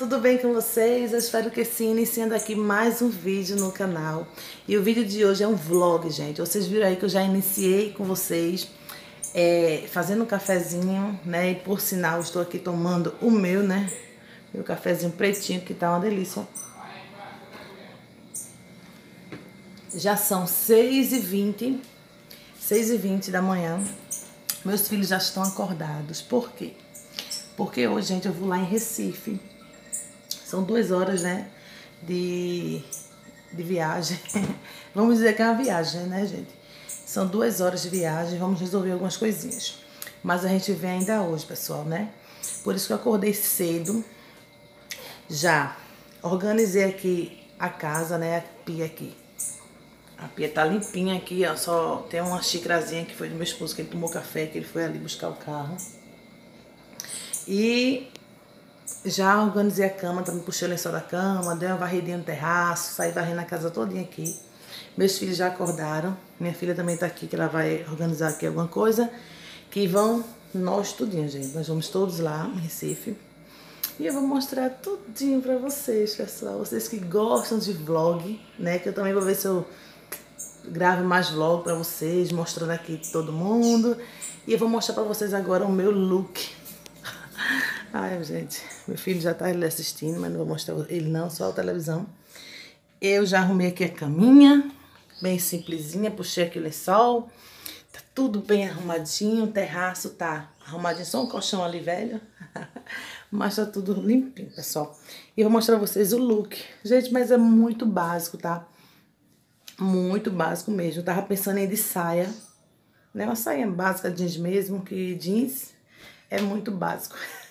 Tudo bem com vocês? Eu espero que sim, iniciando aqui mais um vídeo no canal. E o vídeo de hoje é um vlog, gente. Vocês viram aí que eu já iniciei com vocês é, fazendo um cafezinho, né? E por sinal, estou aqui tomando o meu, né? Meu cafezinho pretinho, que tá uma delícia. Já são 6h20, 6h20 da manhã. Meus filhos já estão acordados. Por quê? Porque hoje, gente, eu vou lá em Recife. São duas horas, né? De, de viagem. Vamos dizer que é uma viagem, né, gente? São duas horas de viagem. Vamos resolver algumas coisinhas. Mas a gente vem ainda hoje, pessoal, né? Por isso que eu acordei cedo. Já organizei aqui a casa, né? A pia aqui. A pia tá limpinha aqui, ó. Só tem uma xícarazinha que foi do meu esposo, que ele tomou café, que ele foi ali buscar o carro. E já organizei a cama, também puxei o lençol da cama, dei uma varridinha no terraço, saí varrendo a casa todinha aqui. Meus filhos já acordaram. Minha filha também tá aqui, que ela vai organizar aqui alguma coisa. Que vão nós tudinho, gente. Nós vamos todos lá em Recife. E eu vou mostrar tudinho pra vocês, pessoal. Vocês que gostam de vlog, né? Que eu também vou ver se eu gravo mais vlog pra vocês, mostrando aqui todo mundo. E eu vou mostrar pra vocês agora o meu look. Ai, gente, meu filho já tá ali assistindo, mas não vou mostrar ele não, só a televisão. Eu já arrumei aqui a caminha, bem simplesinha, puxei aqui o lençol. Tá tudo bem arrumadinho, o terraço tá arrumadinho, só um colchão ali velho. mas tá tudo limpinho, pessoal. E vou mostrar pra vocês o look. Gente, mas é muito básico, tá? Muito básico mesmo. Eu tava pensando em de saia. Né? Uma saia básica jeans mesmo, que jeans é muito básico.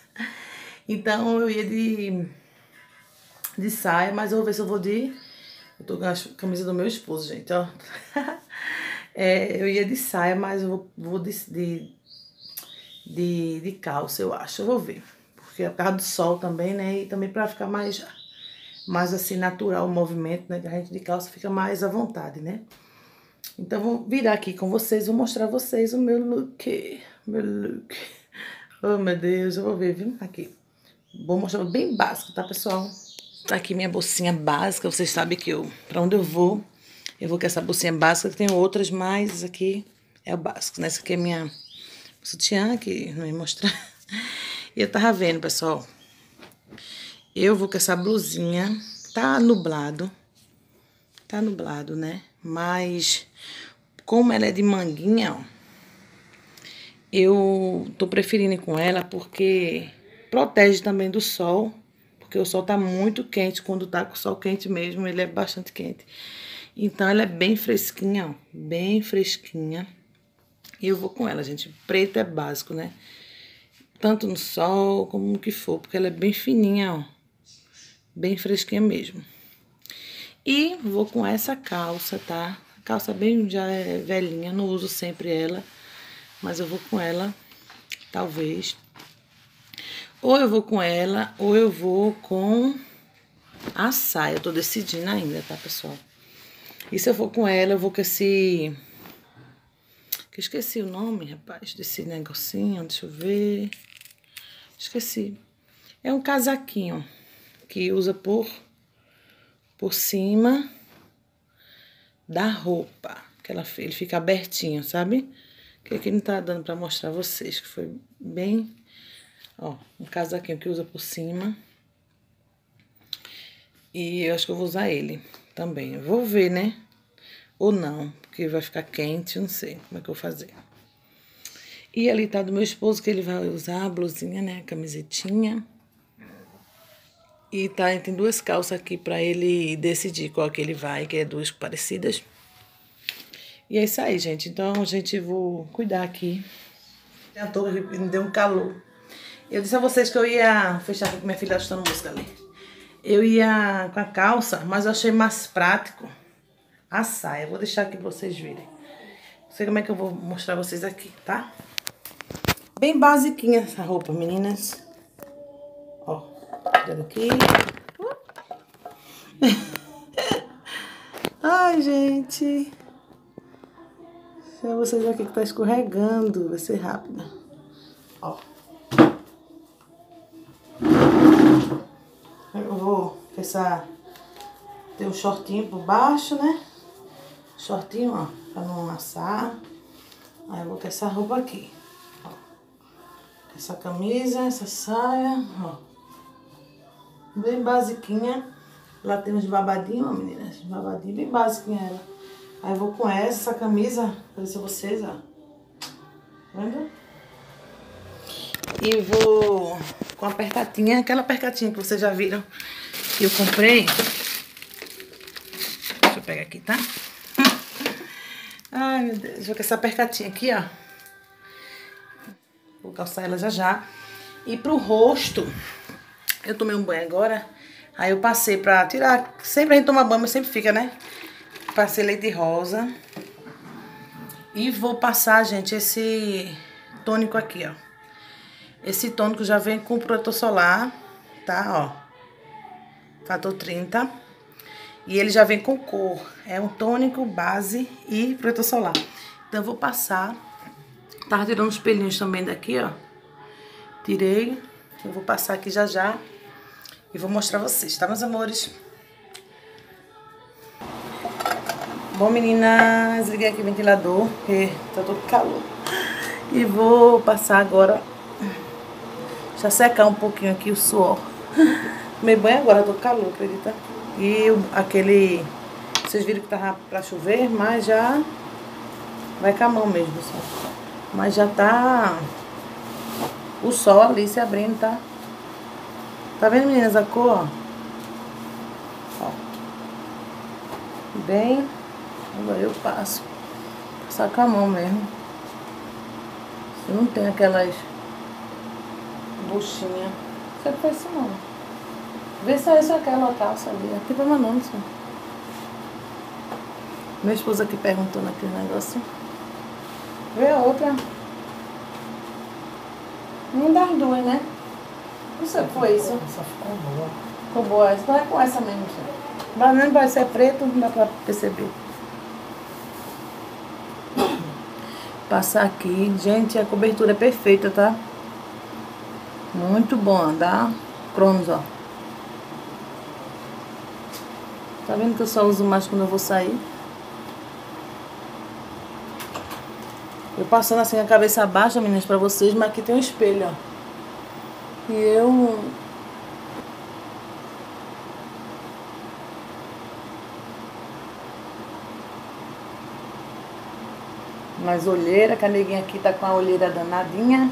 Então eu ia de, de saia, mas eu vou ver se eu vou de. Eu tô com a camisa do meu esposo, gente, ó. É, eu ia de saia, mas eu vou, vou de, de, de, de calça, eu acho. Eu vou ver. Porque é por causa do sol também, né? E também pra ficar mais mais assim natural o movimento, né? Que a gente de calça fica mais à vontade, né? Então vou virar aqui com vocês, vou mostrar a vocês o meu look, meu look. Oh meu Deus, eu vou ver, viu? Aqui. Vou mostrar bem básico, tá pessoal? Tá aqui minha bolsinha básica, vocês sabem que eu, pra onde eu vou, eu vou com essa bolsinha básica, tem outras, mas aqui é o básico, né? Essa aqui é minha sutiã, que não ia mostrar. E eu tava vendo, pessoal, eu vou com essa blusinha. Tá nublado. Tá nublado, né? Mas como ela é de manguinha, ó. Eu tô preferindo ir com ela porque protege também do sol. Porque o sol tá muito quente. Quando tá com o sol quente mesmo, ele é bastante quente. Então ela é bem fresquinha, ó. Bem fresquinha. E eu vou com ela, gente. Preto é básico, né? Tanto no sol como no que for. Porque ela é bem fininha, ó bem fresquinha mesmo. E vou com essa calça, tá? Calça bem já é velhinha, não uso sempre ela, mas eu vou com ela, talvez. Ou eu vou com ela, ou eu vou com a saia. Eu tô decidindo ainda, tá, pessoal? E se eu for com ela, eu vou com esse... Que esqueci o nome, rapaz, desse negocinho, deixa eu ver. Esqueci. É um casaquinho que usa por, por cima da roupa. Que ela, ele fica abertinho, sabe? Que aqui não tá dando pra mostrar vocês, que foi bem... Ó, um casaquinho que usa por cima. E eu acho que eu vou usar ele também. Eu vou ver, né? Ou não, porque vai ficar quente, não sei como é que eu vou fazer. E ali tá do meu esposo, que ele vai usar a blusinha, né? A camisetinha. E tá, tem duas calças aqui para ele decidir qual que ele vai, que é duas parecidas. E é isso aí, gente. Então, a gente vou cuidar aqui. Que me deu um calor. Eu disse a vocês que eu ia fechar com minha filha escutando música ali. Eu ia com a calça, mas eu achei mais prático a saia. Vou deixar aqui pra vocês verem. Não sei como é que eu vou mostrar vocês aqui, tá? Bem basiquinha essa roupa, meninas. Ó. Olha aqui. Ai, gente. Então, Se já vocês aqui que tá escorregando, vai ser rápido. Ó. Eu vou pensar... Tem um shortinho por baixo, né? Shortinho, ó, pra não amassar. Aí eu vou com essa roupa aqui. Ó. Essa camisa, essa saia, ó. Bem basiquinha. Lá tem uns babadinhos, ó, meninas. Babadinho bem basiquinha ela. Né? Aí eu vou com essa, camisa, pra vocês, ó. Vendo? E vou com a percatinha, aquela percatinha que vocês já viram que eu comprei. Deixa eu pegar aqui, tá? Ai, meu Deus. Vou com essa percatinha aqui, ó. Vou calçar ela já já. E pro rosto, eu tomei um banho agora. Aí eu passei pra tirar. Sempre a gente toma banho, mas sempre fica, né? Passei leite rosa. E vou passar, gente, esse tônico aqui, ó. Esse tônico já vem com protetor solar, tá? Ó. Fator 30. E ele já vem com cor. É um tônico, base e protetor solar. Então eu vou passar. Tava tirando os pelinhos também daqui, ó. Tirei. Eu vou passar aqui já já. E vou mostrar vocês, tá, meus amores? Bom, meninas, liguei aqui o ventilador, porque tá todo calor. E vou passar agora já secar um pouquinho aqui o suor. Tomei banho agora, tô calor, acredita? E aquele... Vocês viram que tava pra chover, mas já... Vai com a mão mesmo, pessoal. Mas já tá... O sol ali se abrindo, tá? Tá vendo, meninas, a cor, ó. Bem... Agora eu passo. Passar com a mão mesmo. Você não tem aquelas buchinha. Você fez isso não. Vê se é isso aquela calça ali. Aqui pra mandar, não sei. Meu esposo aqui perguntando aquele negócio. Vê a outra. Não dá duas, né? Não sei que foi isso. Essa ficou boa. Ficou boa. Essa não é com essa mesmo. Mas nem vai ser preto, não dá pra perceber. Passar aqui. Gente, a cobertura é perfeita, tá? Muito bom, dá Cronos, ó. Tá vendo que eu só uso mais quando eu vou sair? Eu passando assim a cabeça baixa, meninas, pra vocês, mas aqui tem um espelho, ó. E eu... Mais olheira, que a neguinha aqui tá com a olheira danadinha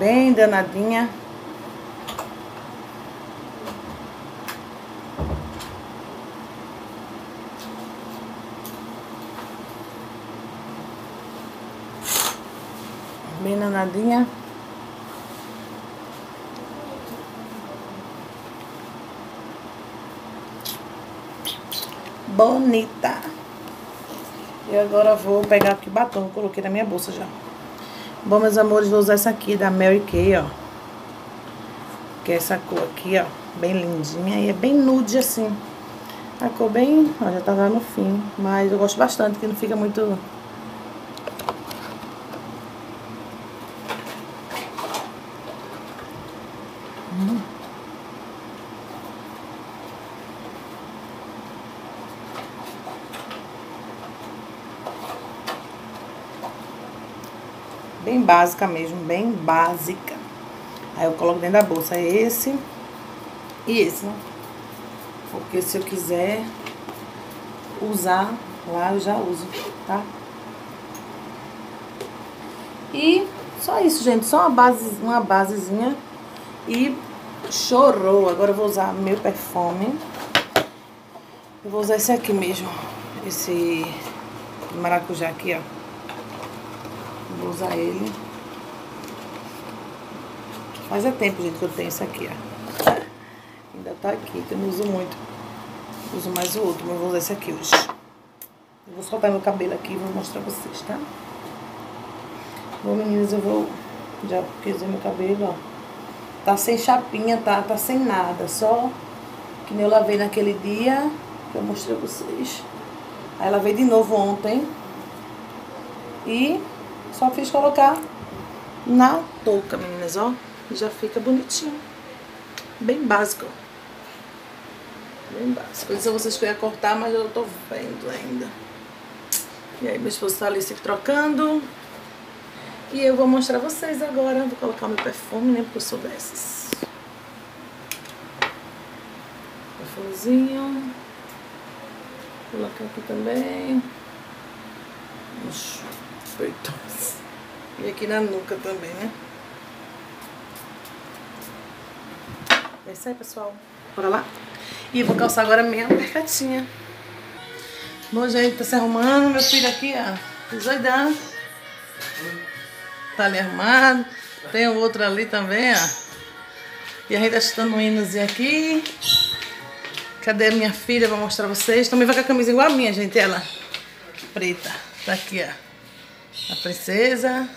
bem danadinha. Bem danadinha. Bonita. E agora vou pegar aqui o batom, coloquei na minha bolsa já. Bom, meus amores, vou usar essa aqui da Mary Kay, ó. Que é essa cor aqui, ó. Bem lindinha e é bem nude, assim. A cor bem... Ó, já tá lá no fim. Mas eu gosto bastante, que não fica muito... Bem básica mesmo, bem básica. Aí eu coloco dentro da bolsa esse e esse, né? Porque se eu quiser usar lá, eu já uso, tá? E só isso, gente. Só uma, base, uma basezinha. E chorou. Agora eu vou usar meu perfume. Eu vou usar esse aqui mesmo. Esse maracujá aqui, ó. Vou usar ele. Faz é tempo, gente, que eu tenho esse aqui, ó. Ainda tá aqui, que eu não uso muito. Uso mais o outro, mas vou usar esse aqui hoje. Eu vou soltar meu cabelo aqui e vou mostrar pra vocês, tá? Bom, meninas, eu vou... Já fiz meu cabelo, ó. Tá sem chapinha, tá? Tá sem nada. Só que nem eu lavei naquele dia que eu mostrei pra vocês. Aí lavei de novo ontem. E só fiz colocar na touca, meninas, ó. Já fica bonitinho. Bem básico. Bem básico. A vocês que eu ia cortar, mas eu tô vendo ainda. E aí, meu esposo tá ali se trocando. E eu vou mostrar vocês agora. Vou colocar meu perfume, né? Porque eu sou dessas. Perfumezinho. Vou colocar aqui também. Nos peitões. E aqui na nuca também, né? É isso aí, pessoal. Bora lá? E vou calçar agora minha percatinha. Bom, gente, tá se arrumando. Meu filho aqui, ó, desoidando. Tá ali arrumado. Tem o outro ali também, ó. E a gente tá escutando um hinozinho aqui. Cadê a minha filha? Vou mostrar pra vocês. Também vai com a camisa igual a minha, gente. Ela preta. Tá aqui, ó. A princesa.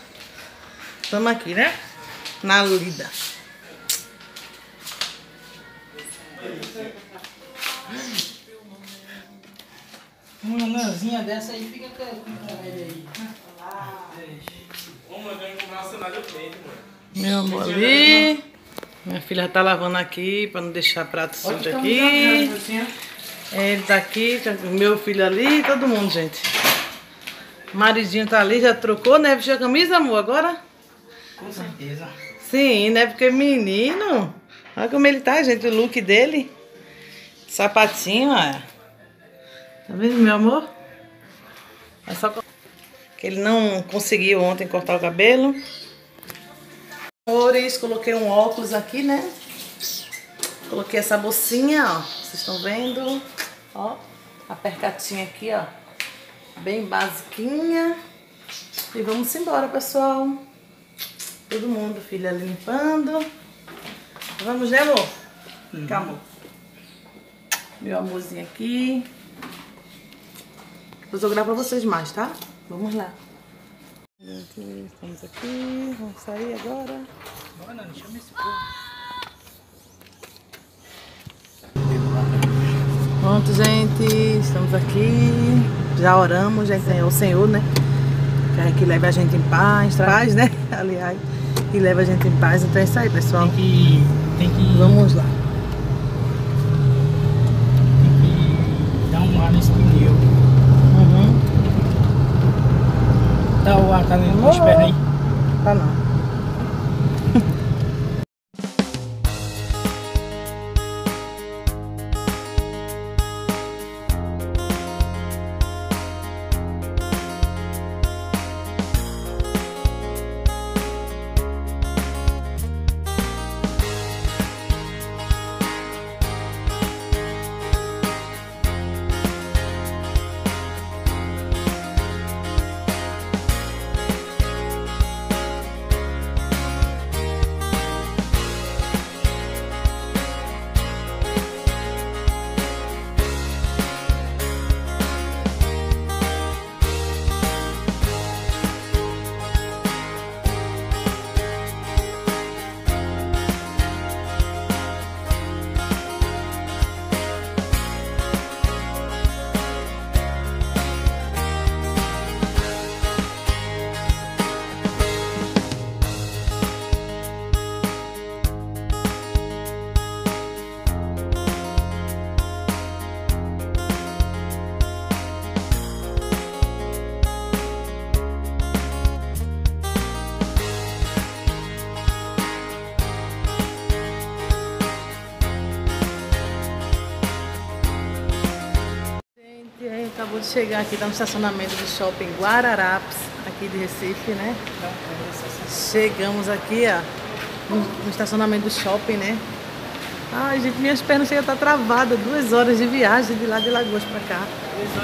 Tamo aqui, né? Na lida. Uma lãzinha dessa aí fica com a aí. Meu amor ali. Minha filha tá lavando aqui pra não deixar prato sujo aqui. Ele tá aqui, tá meu filho ali, todo mundo, gente. Maridinho tá ali, já trocou, né? Vestiu a camisa, amor, agora? Com certeza. Sim, né? Porque menino. Olha como ele tá, gente, o look dele. Sapatinho, olha. Tá vendo, meu amor? É só que ele não conseguiu ontem cortar o cabelo. Amores, coloquei um óculos aqui, né? Coloquei essa bolsinha, ó. Vocês estão vendo? Ó, a percatinha aqui, ó. Bem basiquinha. E vamos embora, pessoal. Todo mundo, filha limpando. Vamos, né, amor? Uhum. Calma. Meu amorzinho aqui. Depois eu gravo pra vocês mais, tá? Vamos lá. Estamos aqui, vamos sair agora. Bora, não chama esse povo. Pronto, gente, estamos aqui. Já oramos, já é o Senhor, né? Que leve a gente em paz, paz, né? Aliás, e leve a gente em paz. Então é isso aí, pessoal. Tem que. Tem que. Vamos lá. Tem que dar um ar nesse pneu. Uhum. Tá o ar, tá na espera aí. Tá não. Chegar aqui, tá no estacionamento do shopping Guararapes, aqui de Recife, né? Chegamos aqui, ó, no, estacionamento do shopping, né? Ai, gente, minhas pernas chegam a estar travadas. Duas horas de viagem de lá de Lagoas pra cá.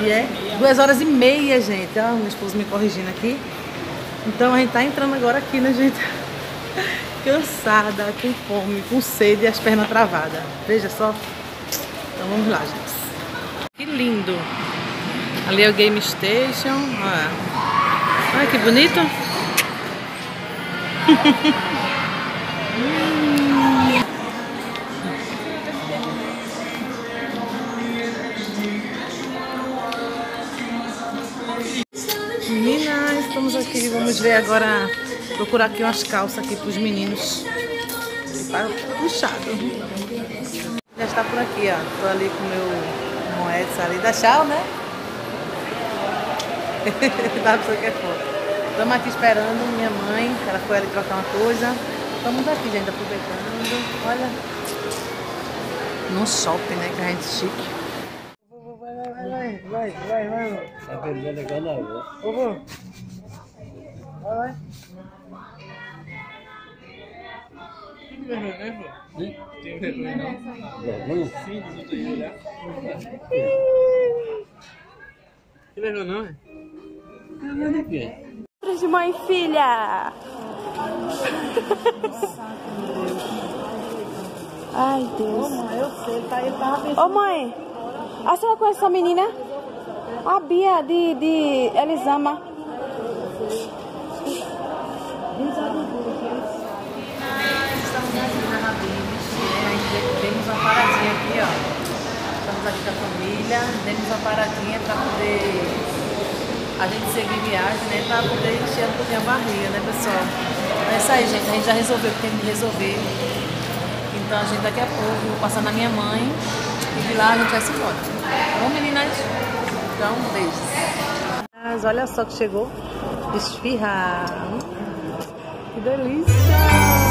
E é duas horas e meia, gente. Ó, meu esposo me corrigindo aqui. Então a gente tá entrando agora aqui, né, gente? Cansada, com fome, com sede e as pernas travadas. Veja só. Então vamos lá, gente. Que lindo. Ali é o Game Station. Olha, Olha que bonito. Meninas, estamos aqui. Vamos ver agora. Procurar aqui umas calças aqui para os meninos. Tá puxado. Já gente tá por aqui, ó. Tô ali com o meu Edson ali. Dá tchau, né? Pra você que é foto. Estamos aqui esperando minha mãe, ela foi ali trocar uma coisa. Estamos aqui, gente, aproveitando. Olha, no shopping, né, que a gente é chique. Vai, vai, vai, vai, vai. Tá perdendo legal na rua. Vovô. Vai, vai. Tem vergonha, né, vô? Tem vergonha, não? Vergonha? Sim, dos outros aí Tem vergonha, não, é? De quê? de mãe e filha. Ai, Deus. Eu sei, tá, ele tava pensando. Ô, mãe, a senhora conhece essa menina? A Bia de, de Elisama. Aqui com a família, demos uma paradinha para poder a gente seguir viagem, né? Para poder encher um pouquinho a barriga, né, pessoal? É isso aí, gente. A gente já resolveu o que tem que resolver. Então a gente daqui a pouco vou passar na minha mãe e de lá a gente vai se embora. Tá bom, meninas? Então, beijos. Mas olha só que chegou. Esfirra. Que delícia!